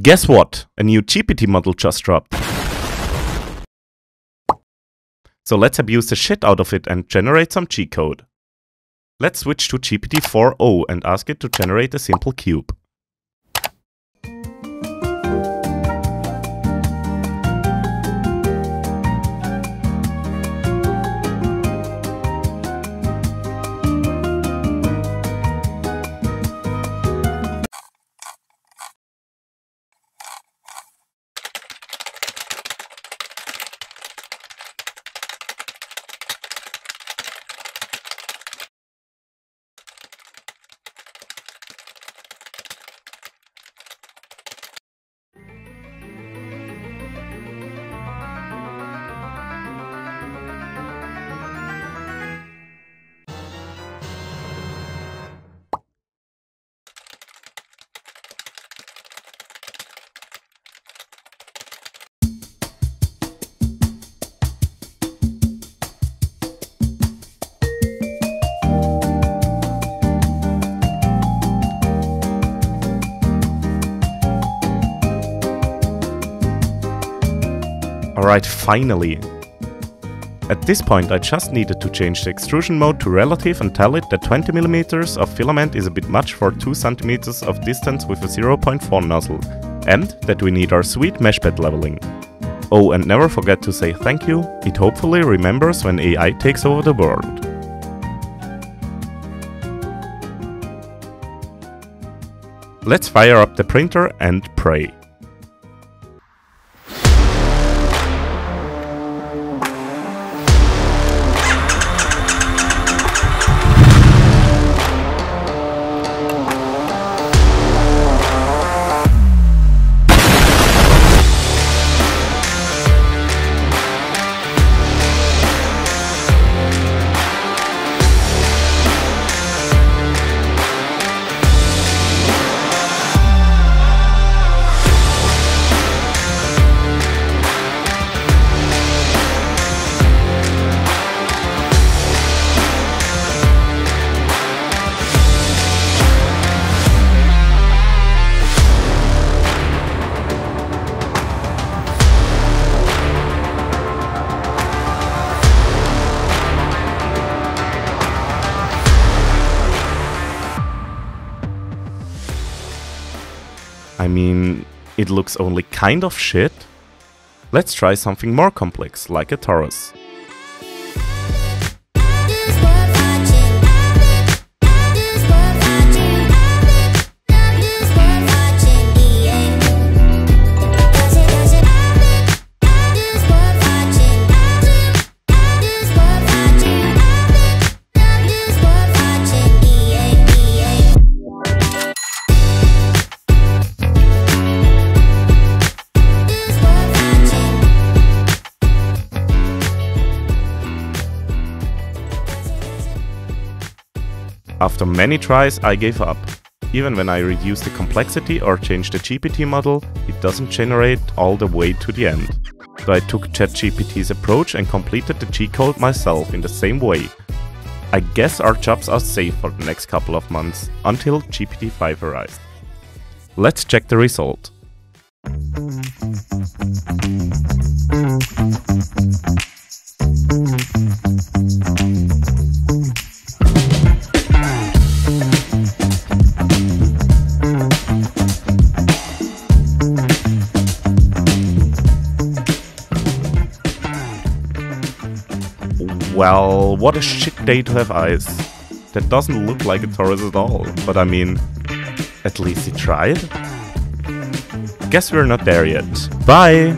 Guess what? A new GPT model just dropped. So let's abuse the shit out of it and generate some G code. Let's switch to GPT-4o and ask it to generate a simple cube. Alright, finally. At this point I just needed to change the extrusion mode to relative and tell it that 20mm of filament is a bit much for 2cm of distance with a 0.4 nozzle, and that we need our sweet mesh bed leveling. Oh, and never forget to say thank you, it hopefully remembers when AI takes over the world. Let's fire up the printer and pray. I mean, it looks only kind of shit. Let's try something more complex, like a torus. After many tries, I gave up. Even when I reduce the complexity or change the GPT model, it doesn't generate all the way to the end. So I took ChatGPT's approach and completed the G-code myself in the same way. I guess our jobs are safe for the next couple of months, until GPT-5 arrives. Let's check the result. Well, what a shit day to have eyes. That doesn't look like a torus at all, but I mean, at least he tried? Guess we're not there yet. Bye!